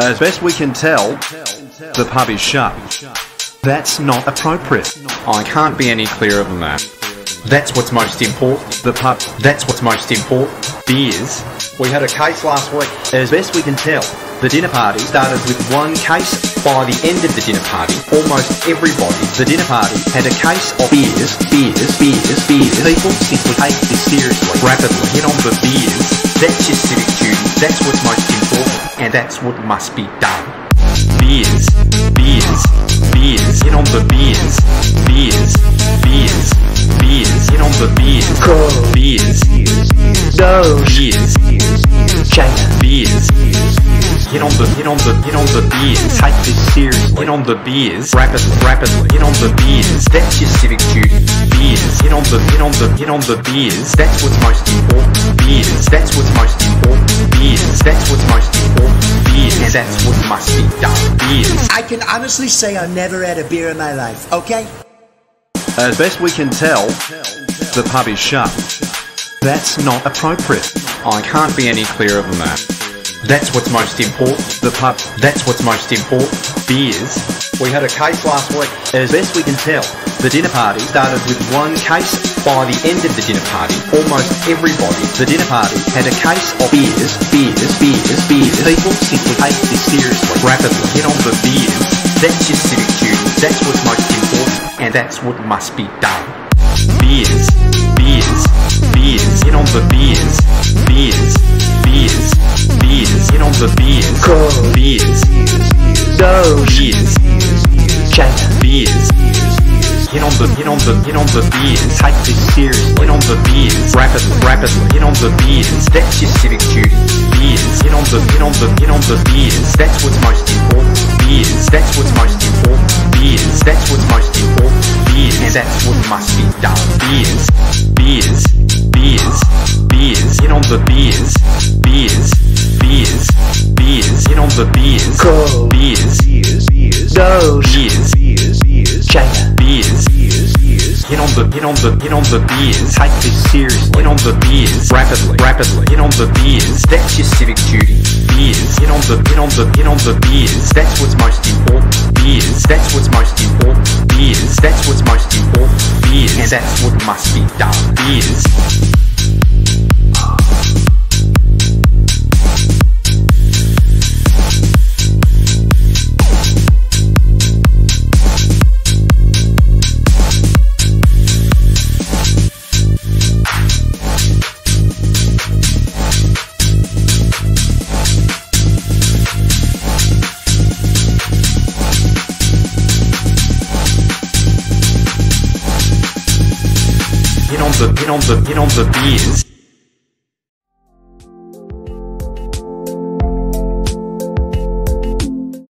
As best we can tell, the pub is shut. That's not appropriate. I can't be any clearer than that. That's what's most important. The pub, That's what's most important. Beers. We had a case last week. as best we can tell, the dinner party started with one case. By the end of the dinner party, almost everybody The dinner party had a case of beers, beers, beers, beers. People simply take this seriously. rapidly hit on the beers. That's your civic duty. That's what's most important. That's what must be done. Beers. Beers. Beers. Hit on the beers. Beers. Beers. Beers. Hit on the beers. Beers. Beers. Beers. Hit on the hit on the hit on the beers. Take this seriously. Hit on the beers. Rapidly, rapidly. Hit on the beers. That's your civic duty. Beers. Hit on the hit on the hit on the beers. That's what's most important. Beers. That's what's most important. Beers. That's what's most important. Beers. That's what must be done. Beers. I can honestly say I've never had a beer in my life, okay? As best we can tell, the pub is shut. That's not appropriate. I can't be any clearer than that. That's what's most important. The pub, That's what's most important. Beers. We had a case last week. as best we can tell, the dinner party started with one case. By the end of the dinner party, almost everybody The dinner party had a case of beers, beers, beers, beers. People simply take this seriously. rapidly hit on the beers. That's your civic duty. That's what's most important. And that's what must be done. Beers. Beers. Beers. Hit on the. Beers. Beers. Hit on the beers. Beers. Beers. Beers. Hit on the hit on the hit on the beers. Take this seriously. Hit on the beers. Rapidly, rapidly. Hit on the beers. That's your civic duty. Beers. Hit on the hit on the hit on the beers. That's what's most important. Beers. That's what's most important. Beers. That's what's most important. Beers. And that's what must be done. Beers. Beers. Beers. Beers. Hit on the beers. Beers. Beers. Beers. On the beers. Beers. Beers. Beers. Hit on the hit on the hit on the beers. Take this seriously. Hit on the beers. Rapidly, rapidly. Hit on the beers. That's your civic duty. Beers. Hit on the hit on the hit on the beers. That's what's most important. Beers. That's what's most important. Beers. That's what's most important. Beers. And that's what must be done. Beers. The hit on the hit on the beers.